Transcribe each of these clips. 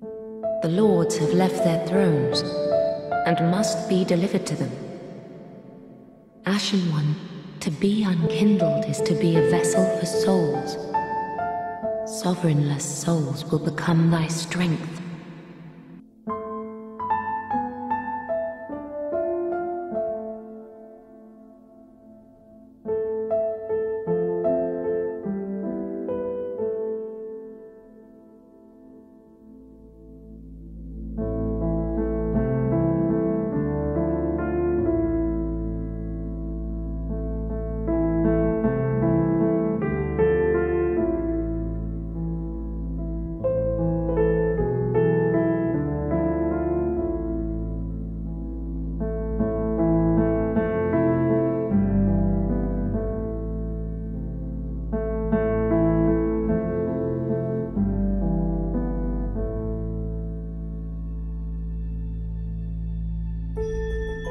The lords have left their thrones and must be delivered to them. Ashen One, to be unkindled is to be a vessel for souls. Sovereignless souls will become thy strength.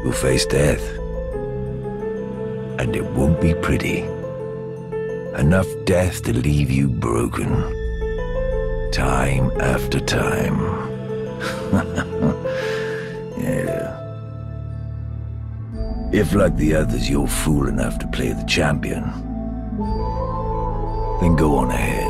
You'll face death. And it won't be pretty. Enough death to leave you broken. Time after time. yeah. If, like the others, you're fool enough to play the champion, then go on ahead.